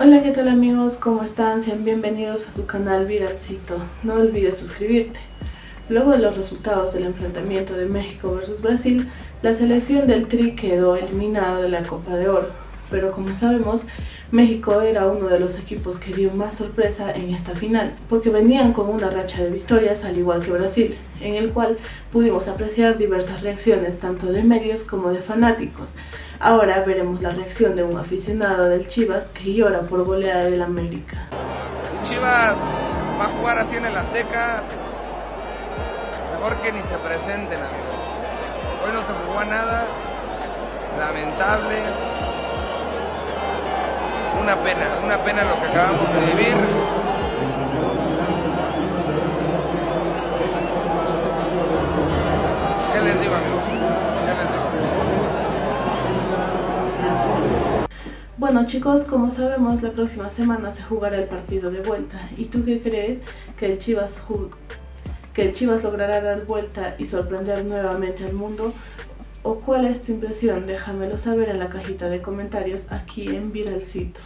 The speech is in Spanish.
Hola, ¿qué tal amigos? ¿Cómo están? Sean bienvenidos a su canal Viralcito. No olvides suscribirte. Luego de los resultados del enfrentamiento de México versus Brasil, la selección del Tri quedó eliminada de la Copa de Oro. Pero como sabemos, México era uno de los equipos que dio más sorpresa en esta final, porque venían con una racha de victorias al igual que Brasil, en el cual pudimos apreciar diversas reacciones tanto de medios como de fanáticos. Ahora veremos la reacción de un aficionado del Chivas que llora por goleada del América. Si Chivas va a jugar así en el Azteca, mejor que ni se presenten amigos. Hoy no se jugó a nada, lamentable, una pena, una pena lo que acabamos de vivir. ¿Qué les digo amigos? ¿Qué les digo? Bueno chicos, como sabemos, la próxima semana se jugará el partido de vuelta. ¿Y tú qué crees que el Chivas que el Chivas logrará dar vuelta y sorprender nuevamente al mundo? ¿O cuál es tu impresión? Déjamelo saber en la cajita de comentarios aquí en Viralcito.